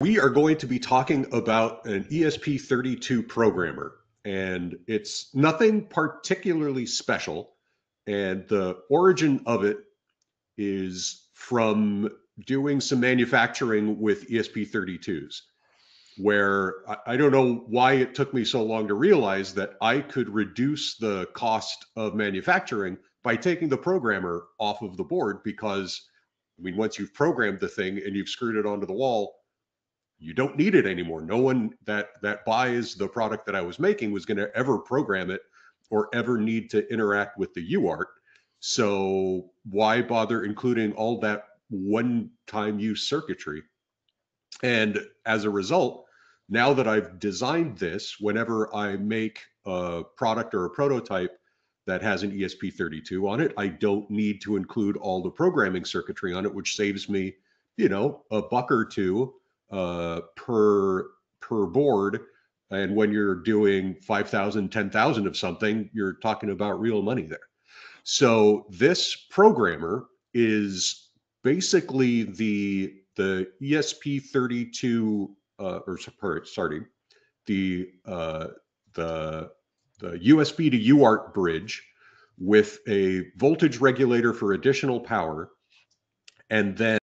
We are going to be talking about an ESP32 programmer, and it's nothing particularly special. And the origin of it is from doing some manufacturing with ESP32s, where I, don't know why it took me so long to realize that I could reduce the cost of manufacturing by taking the programmer off of the board because I mean, once you've programmed the thing and you've screwed it onto the wall, you don't need it anymore. No one that that buys the product that I was making was going to ever program it or ever need to interact with the UART. So why bother including all that one-time use circuitry? And as a result, now that I've designed this, whenever I make a product or a prototype that has an ESP32 on it, I don't need to include all the programming circuitry on it, which saves me, you know, a buck or two uh, per per board. And when you're doing 5,000, 10,000 of something, you're talking about real money there. So this programmer is basically the the ESP32 uh, or sorry, the uh, the the USB to UART bridge with a voltage regulator for additional power, and then